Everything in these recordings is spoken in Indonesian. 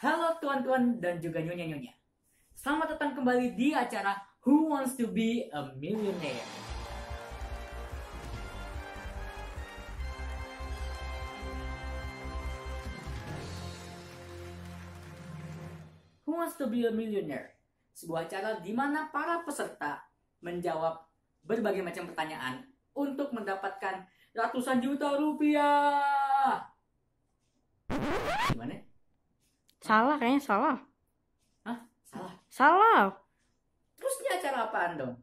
Halo tuan-tuan dan juga nyonya-nyonya. Selamat datang kembali di acara Who Wants to Be a Millionaire. Who Wants to Be a Millionaire? Sebuah acara di mana para peserta menjawab berbagai macam pertanyaan untuk mendapatkan ratusan juta rupiah. Gimana? Salah kayaknya salah. Hah? Salah. Salah. Terus ini acara apaan dong?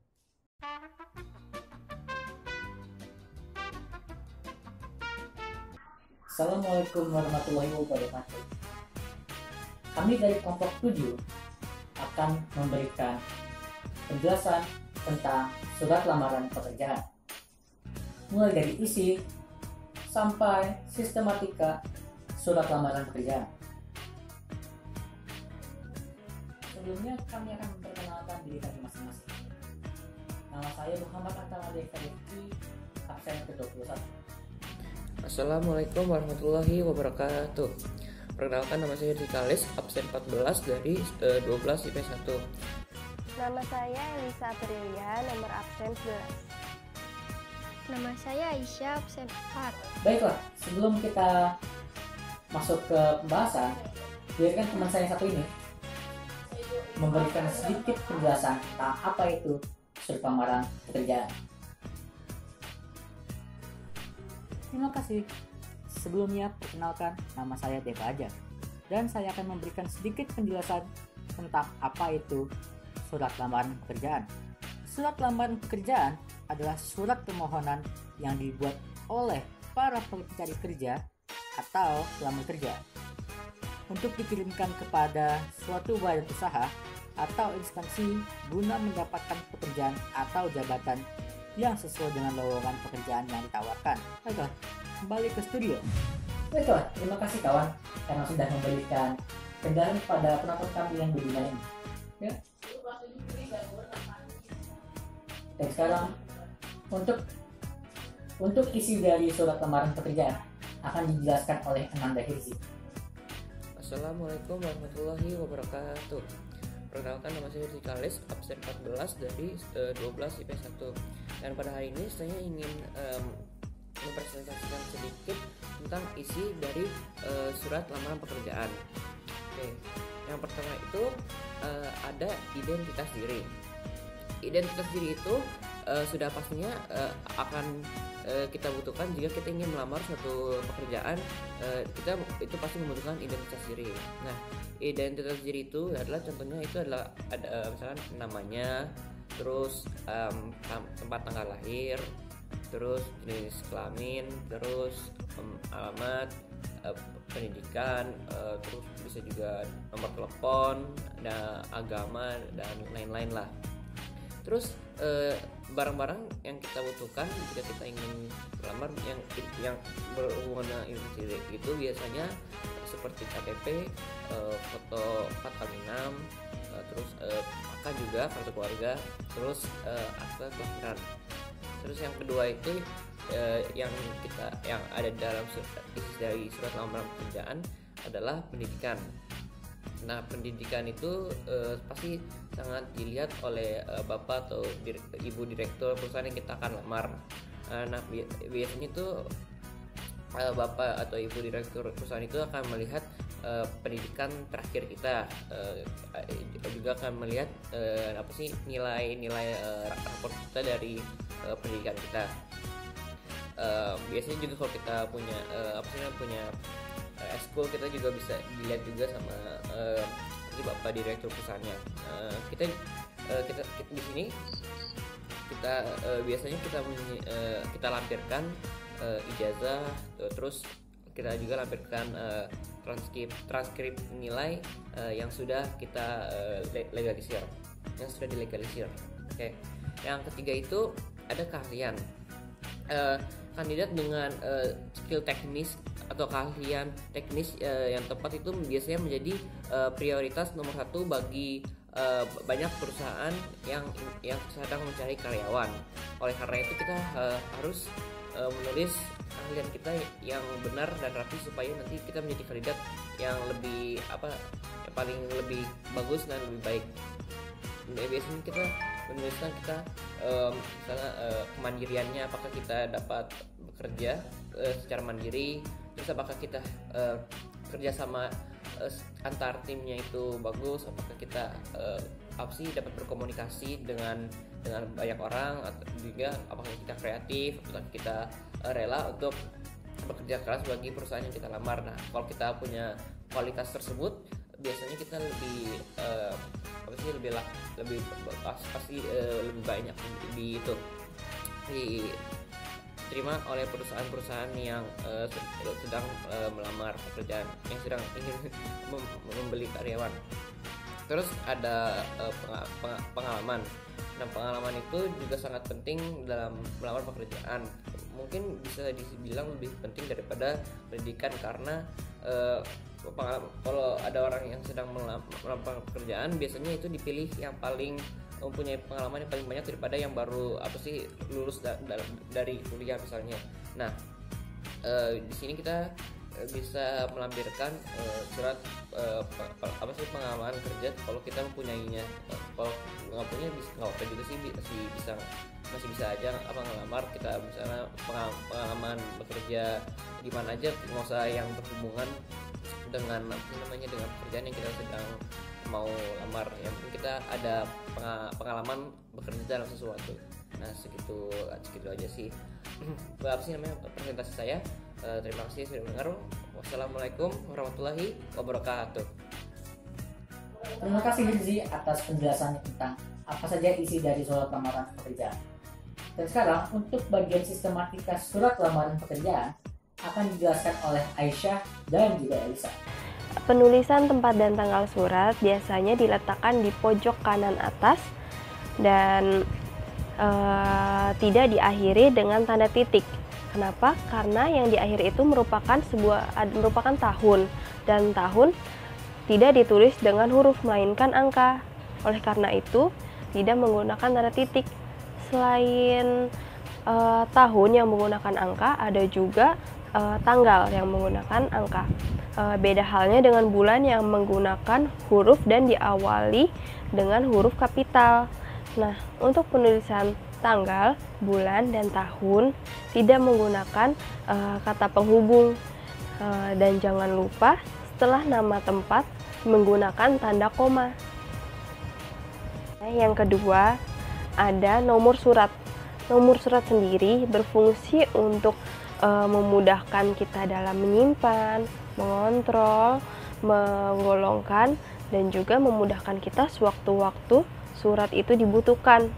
Assalamualaikum warahmatullahi wabarakatuh. Kami dari kelompok 7 akan memberikan penjelasan tentang surat lamaran pekerjaan. Mulai dari isi sampai sistematika surat lamaran pekerjaan. Sebelumnya kami akan memperkenalkan diri kami masing-masing. Nama saya Muhammad Antara Deka Rifki, absen ke-21. Assalamualaikum warahmatullahi wabarakatuh. Perkenalkan nama saya Dikalis, absen 14 dari eh, 12 IP 1. Nama saya Elisa Aprilia, nomor absen 11. Nama saya Aisyah, absen 4. Baiklah, sebelum kita masuk ke pembahasan, biarkan teman saya yang satu ini memberikan sedikit penjelasan tentang apa itu surat lamaran pekerjaan. Terima kasih. Sebelumnya, perkenalkan nama saya Deva Ajar dan saya akan memberikan sedikit penjelasan tentang apa itu surat lamaran pekerjaan. Surat lamaran pekerjaan adalah surat permohonan yang dibuat oleh para pencari kerja atau pelamar kerja untuk dikirimkan kepada suatu badan usaha atau instansi guna mendapatkan pekerjaan atau jabatan yang sesuai dengan lowongan pekerjaan yang ditawarkan. Baiklah, kembali ke studio. Baiklah, terima kasih kawan karena sudah memberikan penjelasan kepada penonton kami yang budiman ini. Ya. Dan sekarang untuk untuk isi dari surat lamaran pekerjaan akan dijelaskan oleh Ananda Hirsi. Assalamualaikum warahmatullahi wabarakatuh. Perkenalkan nama saya Dikalis, absen 14 dari eh, 12 IP 1. Dan pada hari ini saya ingin em, mempresentasikan sedikit tentang isi dari eh, surat lamaran pekerjaan. Oke, yang pertama itu eh, ada identitas diri. Identitas diri itu eh, sudah pastinya eh, akan eh, kita butuhkan jika kita ingin melamar suatu pekerjaan eh, kita itu pasti membutuhkan identitas diri. Nah, identitas diri itu adalah contohnya itu adalah ada eh, misalkan namanya, terus tam- tempat tanggal lahir, terus jenis kelamin, terus em, alamat, pendidikan, terus bisa juga nomor telepon, dan agama dan lain-lain lah. Terus barang-barang yang kita butuhkan jika kita ingin melamar yang yang berhubungan dengan identitas itu biasanya seperti KTP, eh, foto 4x6, eh, terus eh, akta juga kartu keluarga, terus eh, akta kelahiran. Terus yang kedua itu eh, yang kita yang ada dalam surat, dari surat lamaran pekerjaan adalah pendidikan. Nah, pendidikan itu eh, pasti sangat dilihat oleh eh, bapak atau dir- ibu direktur perusahaan yang kita akan lamar. Eh, nah, bi- biasanya itu eh, bapak atau ibu direktur perusahaan itu akan melihat eh, pendidikan terakhir kita, eh, juga akan melihat eh, apa sih nilai-nilai eh, raport kita dari eh, pendidikan kita. Eh, biasanya juga kalau kita punya eh, apa sih punya eh, eskul kita juga bisa dilihat juga sama seperti bapak direktur perusahaannya. Eh, kita, eh, kita kita di sini kita eh, biasanya kita eh, kita lampirkan eh, ijazah eh, terus kita juga lampirkan eh, transkrip transkrip nilai eh, yang sudah kita le- legalisir yang sudah dilegalisir. Oke. Yang ketiga itu ada keahlian Eh, kandidat dengan eh, skill teknis atau keahlian teknis eh, yang tepat itu biasanya menjadi eh, prioritas nomor satu bagi eh, banyak perusahaan yang yang sedang mencari karyawan. Oleh karena itu kita eh, harus eh, menulis keahlian kita yang benar dan rapi supaya nanti kita menjadi kandidat yang lebih apa yang paling lebih bagus dan lebih baik Nah, biasanya kita menuliskan kita em, misalnya eh, kemandiriannya apakah kita dapat bekerja eh, secara mandiri? Terus apakah kita eh, kerja sama eh, antar timnya itu bagus? Apakah kita eh, apa sih dapat berkomunikasi dengan dengan banyak orang? Atau juga apakah kita kreatif? Apakah kita eh, rela untuk bekerja keras bagi perusahaan yang kita lamar? Nah kalau kita punya kualitas tersebut biasanya kita lebih eh, apa sih lebih lah lebih pas- pasti eh, lebih banyak di itu. Diterima oleh perusahaan-perusahaan yang sed- sedang eh, melamar pekerjaan yang sedang ingin mem- membeli karyawan. Terus ada penga- penga- pengalaman. Nah pengalaman itu juga sangat penting dalam melamar pekerjaan. Mungkin bisa dibilang lebih penting daripada pendidikan karena pengalaman kalau ada orang yang sedang melam- melamar pekerjaan biasanya itu dipilih yang paling mempunyai pengalaman yang paling banyak daripada yang baru apa sih lulus da- da- dari kuliah misalnya. Nah eh, di sini kita eh, bisa melampirkan eh, surat pe- apa sih pengalaman kerja kalau kita mempunyainya. Kalau nggak punya bisa nggak apa juga sih masih bisa masih bisa aja apa ngelamar kita misalnya pengal- pengalaman bekerja di mana aja nggak usah yang berhubungan dengan apa namanya dengan pekerjaan yang kita sedang mau lamar. Yang penting kita ada penga- pengalaman bekerja dalam sesuatu. Nah segitu segitu aja sih. Apa sih namanya presentasi saya? Eh, terima kasih sudah mendengar. Wassalamualaikum warahmatullahi wabarakatuh. Terima kasih Hirzi atas penjelasannya tentang apa saja isi dari surat lamaran pekerjaan. Dan sekarang untuk bagian sistematika surat lamaran pekerjaan akan dijelaskan oleh Aisyah dan juga Elisa. Penulisan tempat dan tanggal surat biasanya diletakkan di pojok kanan atas dan eh, tidak diakhiri dengan tanda titik. Kenapa? Karena yang di akhir itu merupakan sebuah merupakan tahun dan tahun tidak ditulis dengan huruf melainkan angka. Oleh karena itu, tidak menggunakan tanda titik. Selain eh, tahun yang menggunakan angka, ada juga eh, tanggal yang menggunakan angka. Eh, beda halnya dengan bulan yang menggunakan huruf dan diawali dengan huruf kapital. Nah, untuk penulisan tanggal, bulan, dan tahun tidak menggunakan eh, kata penghubung. Eh, dan jangan lupa setelah nama tempat menggunakan tanda koma. Nah, yang kedua, ada nomor surat. Nomor surat sendiri berfungsi untuk eh, memudahkan kita dalam menyimpan, mengontrol, menggolongkan, dan juga memudahkan kita sewaktu-waktu surat itu dibutuhkan.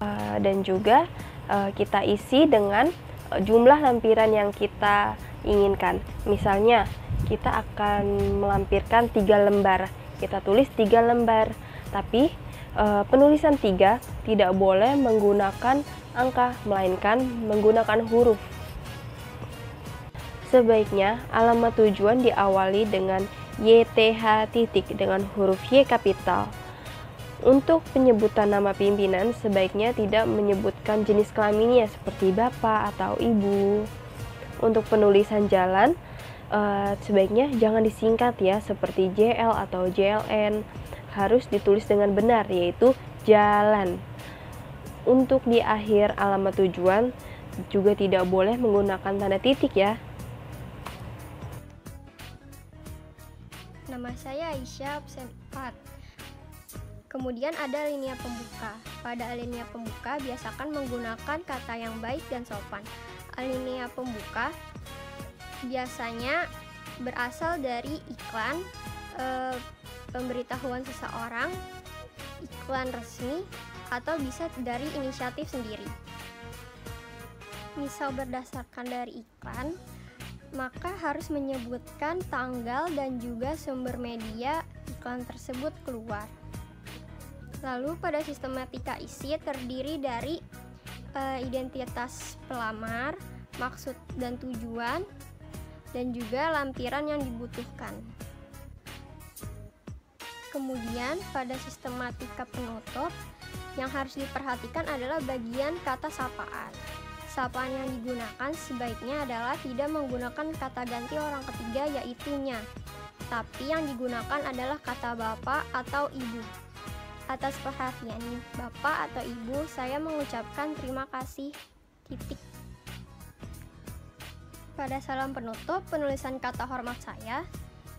Eh, dan juga eh, kita isi dengan jumlah lampiran yang kita inginkan. Misalnya, kita akan melampirkan tiga lembar. Kita tulis tiga lembar, tapi penulisan tiga tidak boleh menggunakan angka, melainkan menggunakan huruf. Sebaiknya alamat tujuan diawali dengan YTH titik dengan huruf Y kapital. Untuk penyebutan nama pimpinan sebaiknya tidak menyebutkan jenis kelaminnya seperti bapak atau ibu. Untuk penulisan jalan eh, sebaiknya jangan disingkat ya seperti JL atau JLN. Harus ditulis dengan benar yaitu jalan. Untuk di akhir alamat tujuan juga tidak boleh menggunakan tanda titik ya. Nama saya Aisyah, absen 4. Kemudian ada alinea pembuka. Pada alinea pembuka biasakan menggunakan kata yang baik dan sopan. Alinea pembuka biasanya berasal dari iklan, eh, pemberitahuan seseorang, iklan resmi, atau bisa dari inisiatif sendiri. Misal berdasarkan dari iklan, maka harus menyebutkan tanggal dan juga sumber media iklan tersebut keluar. Lalu pada sistematika isi terdiri dari eh, identitas pelamar, maksud dan tujuan, dan juga lampiran yang dibutuhkan. Kemudian pada sistematika penutup yang harus diperhatikan adalah bagian kata sapaan. Sapaan yang digunakan sebaiknya adalah tidak menggunakan kata ganti orang ketiga yaitunya, tapi yang digunakan adalah kata bapak atau ibu. Atas perhatian bapak atau ibu, saya mengucapkan terima kasih. Titik. Pada salam penutup, penulisan kata hormat saya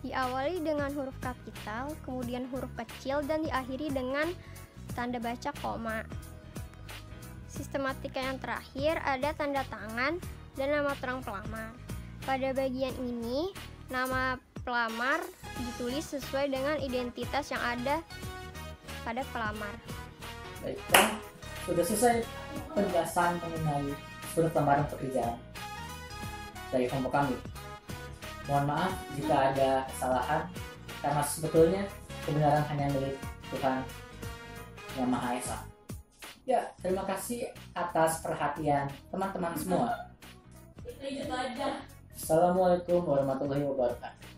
diawali dengan huruf kapital, kemudian huruf kecil, dan diakhiri dengan tanda baca koma. Sistematika yang terakhir ada tanda tangan dan nama terang pelamar. Pada bagian ini, nama pelamar ditulis sesuai dengan identitas yang ada pada pelamar. Baik, dan sudah selesai penjelasan mengenai surat lamaran pekerjaan dari kelompok kami. Mohon maaf jika ada kesalahan, karena sebetulnya kebenaran hanya milik Tuhan Yang Maha Esa. Ya, terima kasih atas perhatian teman-teman semua. Assalamualaikum warahmatullahi wabarakatuh.